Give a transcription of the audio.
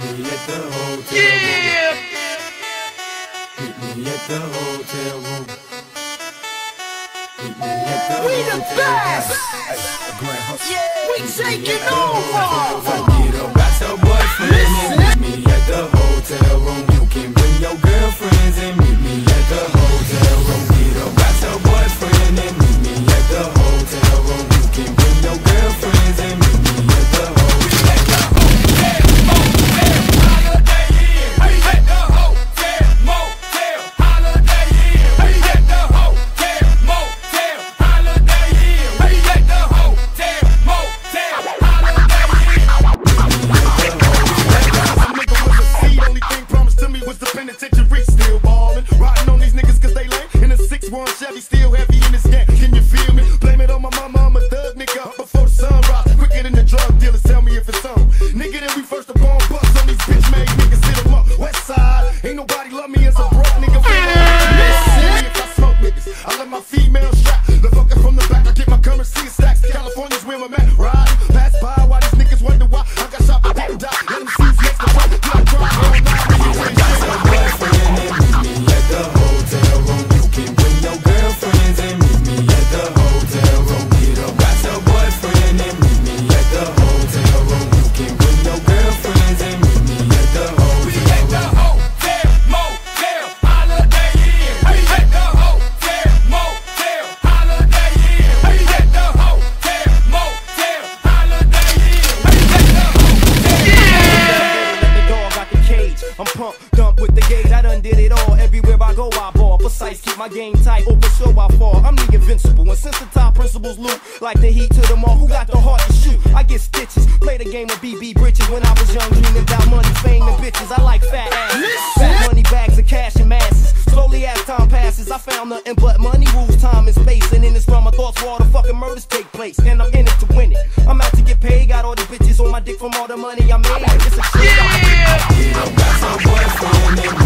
Meet me at the hotel Yeah! room. Meet me at the hotel room. Meet me at the We the best! room. We taking over! 6-1 still heavy in this game. Can you feel me? Blame it on my mama, I'm a thug nigga. Before the sun rise, quicker than the drug dealers. Tell me if it's on. Nigga, then we first I'm pumped, dump with the gauge. I done did it all. Everywhere I go, I ball. Precise, keep my game tight. Open show, I fall. I'm the invincible. And since the top principles loot, like the heat to the mall, who got the heart to shoot? I get stitches. Play the game of BB Britches when I was young, dreaming about money, fame, and bitches. I like fat ass. Fat money bags of cash and masses. Slowly as time passes, I found nothing but money rules, time and space. And in this realm, my thoughts where all the fucking murders take place. And I'm in it to win it. I'm out to get paid. Got all the bitches on my dick from all the money I made. It's a shame my boyfriend.